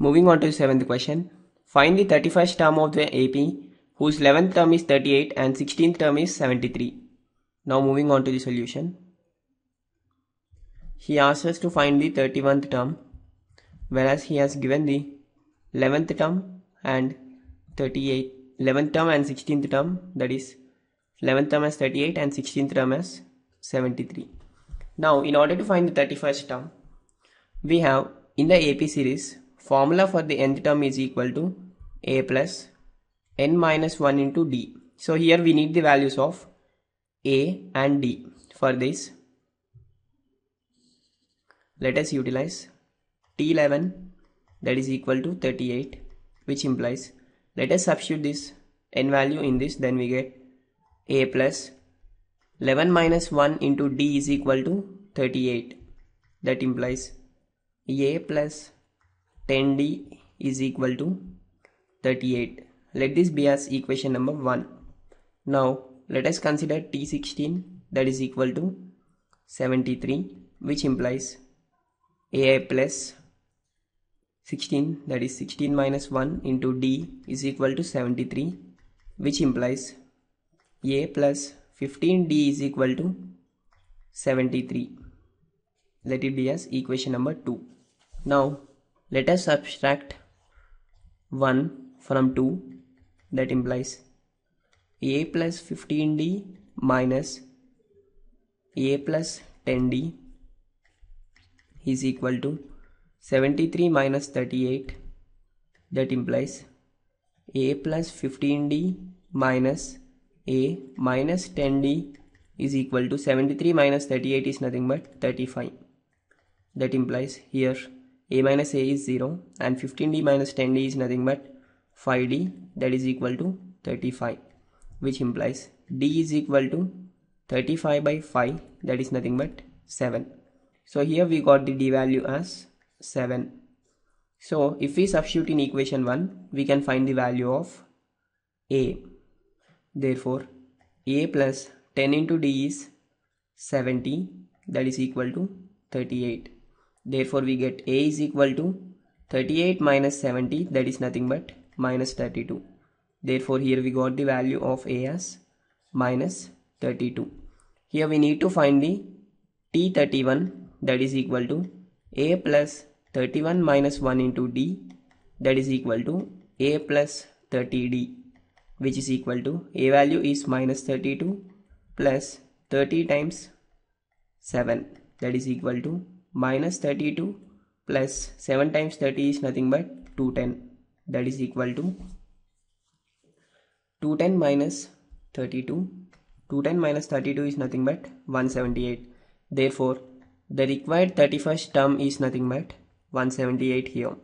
Moving on to the seventh question. Find the 31st term of the AP whose 11th term is 38 and 16th term is 73. Now moving on to the solution. He asks us to find the 31st term whereas he has given the 11th term and 38 11th term and 16th term that is 11th term as 38 and 16th term as 73. Now in order to find the 31st term we have in the AP series formula for the nth term is equal to a plus n minus 1 into d. So here we need the values of a and d. For this let us utilize t11 that is equal to 38 which implies let us substitute this n value in this then we get a plus 11 minus 1 into d is equal to 38 that implies a plus 10d is equal to 38 let this be as equation number 1 now let us consider t16 that is equal to 73 which implies ai plus 16 that is 16 minus 1 into d is equal to 73 which implies a plus 15d is equal to 73 let it be as equation number 2 now let us subtract 1 from 2 that implies a plus 15d minus a plus 10d is equal to 73 minus 38 that implies a plus 15d minus a minus 10d is equal to 73 minus 38 is nothing but 35 that implies here a minus a is 0 and 15d minus 10d is nothing but 5d that is equal to 35 which implies d is equal to 35 by 5 that is nothing but 7 so here we got the d value as 7 so if we substitute in equation 1 we can find the value of a. Therefore a plus 10 into d is 70 that is equal to 38 Therefore, we get A is equal to 38 minus 70 that is nothing but minus 32. Therefore, here we got the value of A as minus 32. Here we need to find the T31 that is equal to A plus 31 minus 1 into D that is equal to A plus 30D which is equal to A value is minus 32 plus 30 times 7 that is equal to minus 32 plus 7 times 30 is nothing but 210 that is equal to 210 minus 32 210 minus 32 is nothing but 178 therefore the required 31st term is nothing but 178 here